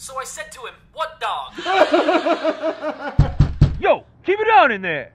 So I said to him, What dog? Yo, keep it down in there.